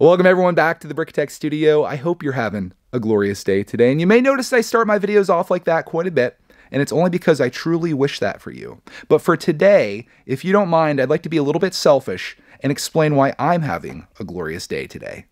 Welcome everyone back to the Brickitect Studio. I hope you're having a glorious day today. And you may notice I start my videos off like that quite a bit, and it's only because I truly wish that for you. But for today, if you don't mind, I'd like to be a little bit selfish and explain why I'm having a glorious day today.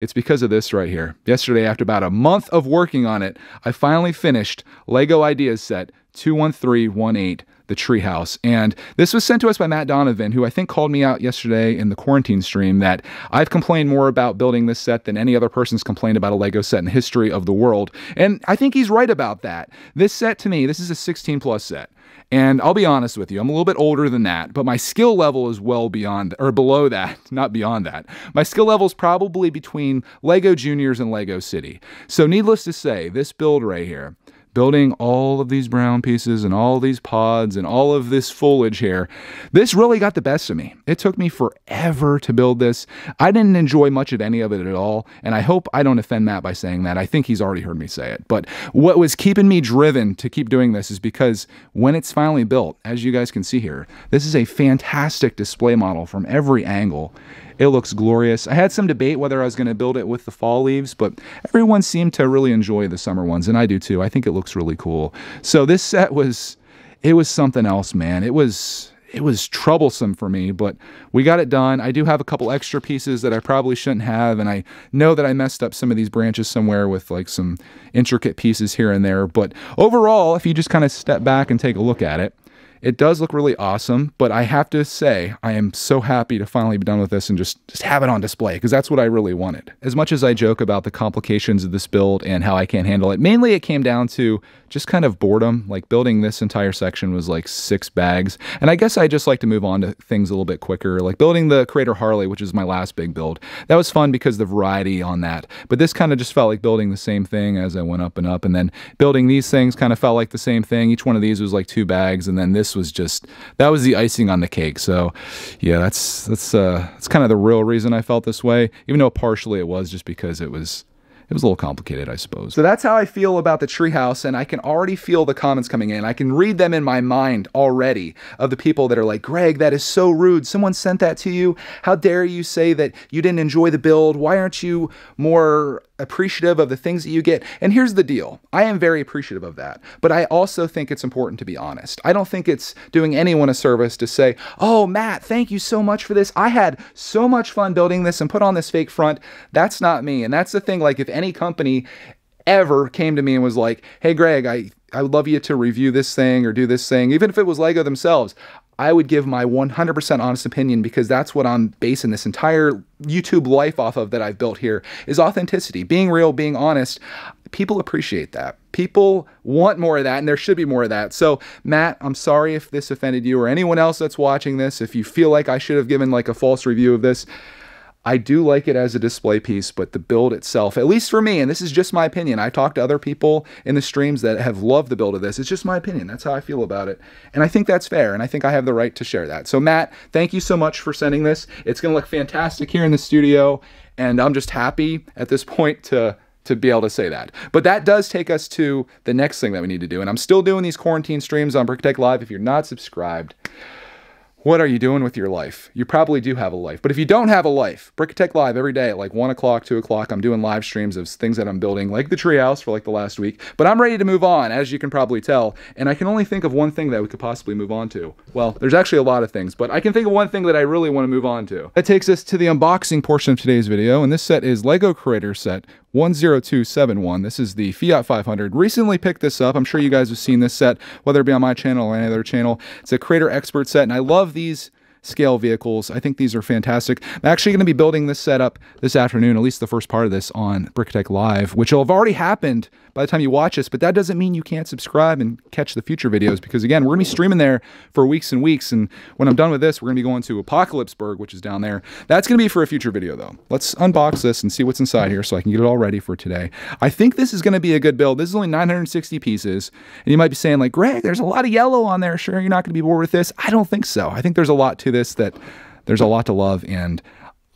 It's because of this right here. Yesterday, after about a month of working on it, I finally finished LEGO Ideas Set 21318 the treehouse. And this was sent to us by Matt Donovan, who I think called me out yesterday in the quarantine stream that I've complained more about building this set than any other person's complained about a Lego set in the history of the world. And I think he's right about that. This set to me, this is a 16 plus set. And I'll be honest with you, I'm a little bit older than that, but my skill level is well beyond, or below that, not beyond that. My skill level is probably between Lego Juniors and Lego City. So, needless to say, this build right here, building all of these brown pieces and all these pods and all of this foliage here. This really got the best of me. It took me forever to build this. I didn't enjoy much of any of it at all, and I hope I don't offend Matt by saying that. I think he's already heard me say it. But what was keeping me driven to keep doing this is because when it's finally built, as you guys can see here, this is a fantastic display model from every angle. It looks glorious. I had some debate whether I was going to build it with the fall leaves, but everyone seemed to really enjoy the summer ones, and I do too. I think it looks really cool. So this set was, it was something else, man. It was it was troublesome for me, but we got it done. I do have a couple extra pieces that I probably shouldn't have, and I know that I messed up some of these branches somewhere with like some intricate pieces here and there. But overall, if you just kind of step back and take a look at it, it does look really awesome, but I have to say, I am so happy to finally be done with this and just, just have it on display because that's what I really wanted. As much as I joke about the complications of this build and how I can't handle it, mainly it came down to just kind of boredom. Like building this entire section was like six bags. And I guess I just like to move on to things a little bit quicker. Like building the Creator Harley, which is my last big build. That was fun because the variety on that. But this kind of just felt like building the same thing as I went up and up. And then building these things kind of felt like the same thing. Each one of these was like two bags. And then this was just that was the icing on the cake. So yeah, that's that's uh that's kind of the real reason I felt this way, even though partially it was just because it was it was a little complicated, I suppose. So that's how I feel about the treehouse, and I can already feel the comments coming in. I can read them in my mind already of the people that are like, Greg, that is so rude. Someone sent that to you. How dare you say that you didn't enjoy the build? Why aren't you more appreciative of the things that you get. And here's the deal I am very appreciative of that, but I also think it's important to be honest. I don't think it's doing anyone a service to say, Oh, Matt, thank you so much for this. I had so much fun building this and put on this fake front. That's not me. And that's the thing. Like, if any company ever came to me and was like, Hey, Greg, I I would love you to review this thing or do this thing, even if it was Lego themselves. I would give my 100% honest opinion because that's what I'm basing this entire YouTube life off of that I've built here is authenticity, being real, being honest. People appreciate that. People want more of that, and there should be more of that. So, Matt, I'm sorry if this offended you or anyone else that's watching this. If you feel like I should have given like a false review of this, I do like it as a display piece, but the build itself, at least for me, and this is just my opinion. I talked to other people in the streams that have loved the build of this. It's just my opinion. That's how I feel about it. And I think that's fair, and I think I have the right to share that. So, Matt, thank you so much for sending this. It's going to look fantastic here in the studio, and I'm just happy at this point to to be able to say that. But that does take us to the next thing that we need to do. And I'm still doing these quarantine streams on Brickitect Live. If you're not subscribed, what are you doing with your life? You probably do have a life. But if you don't have a life, Brickitect Live every day at like 1 o'clock, 2 o'clock, I'm doing live streams of things that I'm building, like the treehouse for like the last week. But I'm ready to move on, as you can probably tell. And I can only think of one thing that we could possibly move on to. Well, there's actually a lot of things, but I can think of one thing that I really want to move on to. That takes us to the unboxing portion of today's video. And this set is LEGO Creator Set 10271. This is the Fiat 500. Recently picked this up. I'm sure you guys have seen this set, whether it be on my channel or any other channel. It's a Creator Expert set, and I love these scale vehicles. I think these are fantastic. I'm actually going to be building this setup this afternoon, at least the first part of this on Brickitect Live, which will have already happened by the time you watch this, but that doesn't mean you can't subscribe and catch the future videos because again, we're going to be streaming there for weeks and weeks. And when I'm done with this, we're going to be going to Apocalypseburg, which is down there. That's going to be for a future video though. Let's unbox this and see what's inside here so I can get it all ready for today. I think this is going to be a good build. This is only 960 pieces. And you might be saying like, Greg, there's a lot of yellow on there. Sure, you're not going to be bored with this. I don't think so. I think there's a lot to this that there's a lot to love and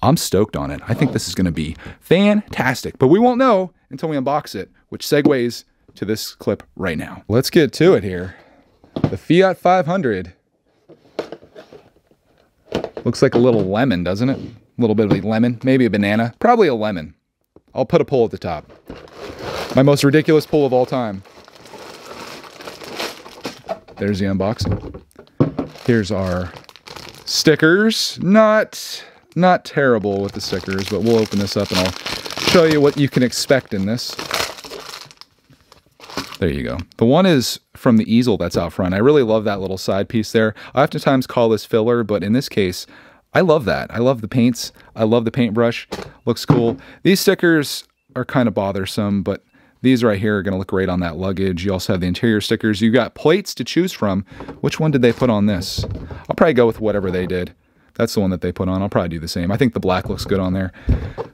I'm stoked on it. I think this is going to be fantastic, but we won't know until we unbox it, which segues to this clip right now. Let's get to it here. The Fiat 500 looks like a little lemon, doesn't it? A little bit of a lemon, maybe a banana, probably a lemon. I'll put a pull at the top. My most ridiculous pull of all time. There's the unboxing. Here's our stickers. Not not terrible with the stickers, but we'll open this up and I'll show you what you can expect in this. There you go. The one is from the easel that's out front. I really love that little side piece there. I oftentimes call this filler, but in this case, I love that. I love the paints. I love the paintbrush. Looks cool. These stickers are kind of bothersome, but these right here are going to look great on that luggage. You also have the interior stickers. You've got plates to choose from. Which one did they put on this? I'll probably go with whatever they did. That's the one that they put on. I'll probably do the same. I think the black looks good on there.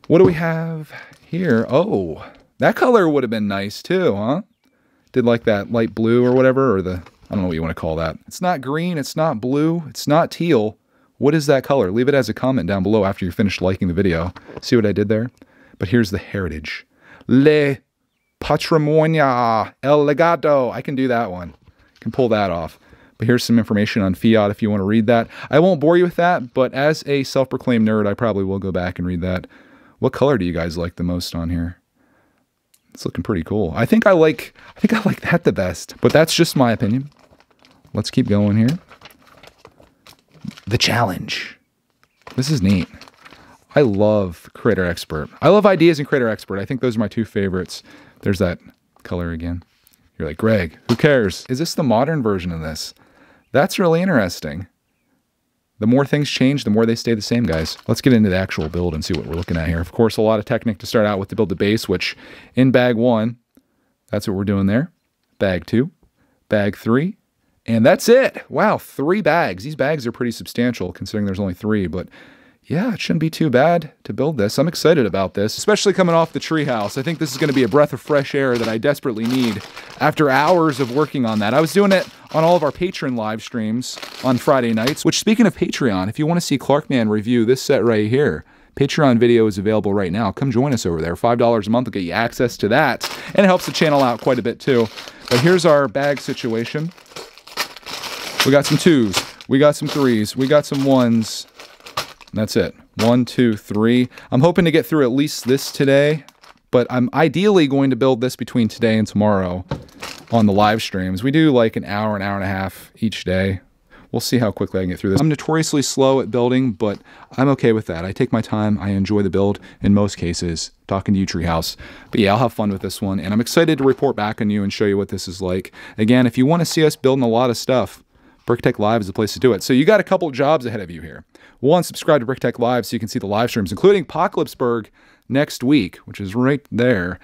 What do we have here? Oh, that color would have been nice too, huh? Did like that light blue or whatever, or the, I don't know what you want to call that. It's not green, it's not blue, it's not teal. What is that color? Leave it as a comment down below after you're finished liking the video. See what I did there? But here's the heritage. Le Patrimonio, El Legado. I can do that one. I can pull that off. But here's some information on Fiat if you want to read that. I won't bore you with that, but as a self-proclaimed nerd, I probably will go back and read that. What color do you guys like the most on here? It's looking pretty cool. I think I like I think I like that the best, but that's just my opinion. Let's keep going here. The challenge. This is neat. I love Creator Expert. I love Ideas and Creator Expert. I think those are my two favorites. There's that color again. You're like, Greg, who cares? Is this the modern version of this? That's really interesting. The more things change, the more they stay the same, guys. Let's get into the actual build and see what we're looking at here. Of course, a lot of Technic to start out with to build the base, which in bag one, that's what we're doing there. Bag two, bag three, and that's it. Wow, three bags. These bags are pretty substantial considering there's only three, but yeah, it shouldn't be too bad to build this. I'm excited about this, especially coming off the treehouse. I think this is going to be a breath of fresh air that I desperately need after hours of working on that. I was doing it on all of our Patreon live streams on Friday nights, which speaking of Patreon, if you want to see Clarkman review this set right here, Patreon video is available right now. Come join us over there. $5 a month will get you access to that, and it helps the channel out quite a bit too. But here's our bag situation. We got some twos, we got some threes, we got some ones, that's it. One, two, three. I'm hoping to get through at least this today, but I'm ideally going to build this between today and tomorrow on the live streams. We do like an hour, an hour and a half each day. We'll see how quickly I can get through this. I'm notoriously slow at building, but I'm okay with that. I take my time. I enjoy the build in most cases, talking to you, Treehouse. But yeah, I'll have fun with this one, and I'm excited to report back on you and show you what this is like. Again, if you want to see us building a lot of stuff, Brickitect Live is the place to do it. So you got a couple jobs ahead of you here. One, subscribe to Brickitect Live so you can see the live streams, including Apocalypseburg next week, which is right there.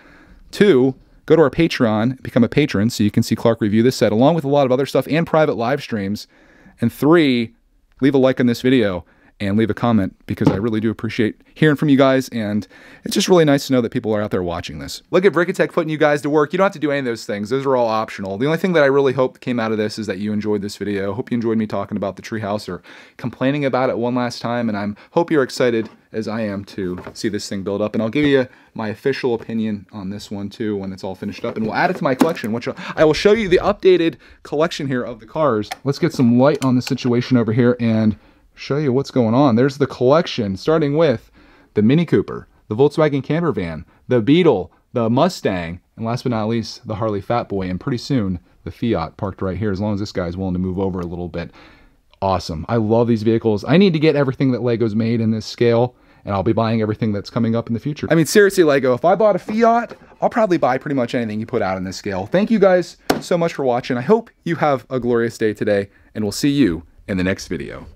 Two, go to our Patreon, become a patron so you can see Clark review this set, along with a lot of other stuff and private live streams. And three, leave a like on this video and leave a comment because I really do appreciate hearing from you guys. And it's just really nice to know that people are out there watching this. Look at Brickitect putting you guys to work. You don't have to do any of those things. Those are all optional. The only thing that I really hope came out of this is that you enjoyed this video. Hope you enjoyed me talking about the treehouse or complaining about it one last time. And I'm hope you're excited as I am to see this thing build up. And I'll give you my official opinion on this one too when it's all finished up. And we'll add it to my collection, which I will show you the updated collection here of the cars. Let's get some light on the situation over here and show you what's going on. There's the collection, starting with the Mini Cooper, the Volkswagen camper van, the Beetle, the Mustang, and last but not least, the Harley Fat Boy, and pretty soon, the Fiat parked right here, as long as this guy's willing to move over a little bit. Awesome. I love these vehicles. I need to get everything that LEGO's made in this scale, and I'll be buying everything that's coming up in the future. I mean, seriously, LEGO, if I bought a Fiat, I'll probably buy pretty much anything you put out in this scale. Thank you guys so much for watching. I hope you have a glorious day today, and we'll see you in the next video.